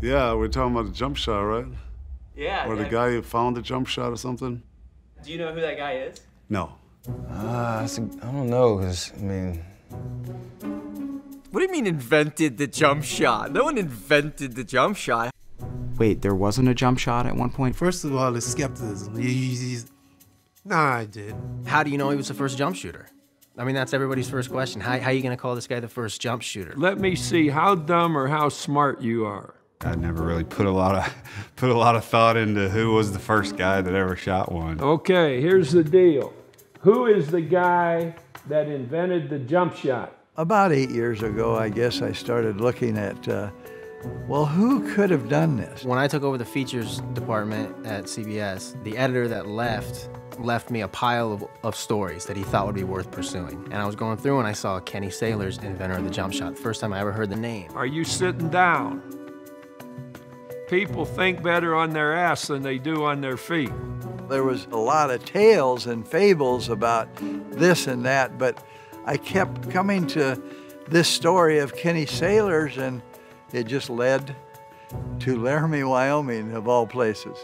Yeah, we're talking about the jump shot, right? Yeah. Or the guy who found the jump shot or something? Do you know who that guy is? No. Uh, that's a, I don't know, because, I mean, What do you mean invented the jump shot? No one invented the jump shot. Wait, there wasn't a jump shot at one point? First of all, it's skepticism. He- he's, nah, I did. How do you know he was the first jump shooter? I mean, that's everybody's first question. How, how are you going to call this guy the first jump shooter? Let me see how dumb or how smart you are. I never really put a lot of put a lot of thought into who was the first guy that ever shot one. Okay, here's the deal. Who is the guy that invented the jump shot? About eight years ago, I guess I started looking at, uh, well, who could have done this? When I took over the features department at CBS, the editor that left left me a pile of, of stories that he thought would be worth pursuing. And I was going through and I saw Kenny Sailors, inventor of the jump shot. First time I ever heard the name. Are you sitting down? People think better on their ass than they do on their feet. There was a lot of tales and fables about this and that, but I kept coming to this story of Kenny Sailors, and it just led to Laramie, Wyoming, of all places.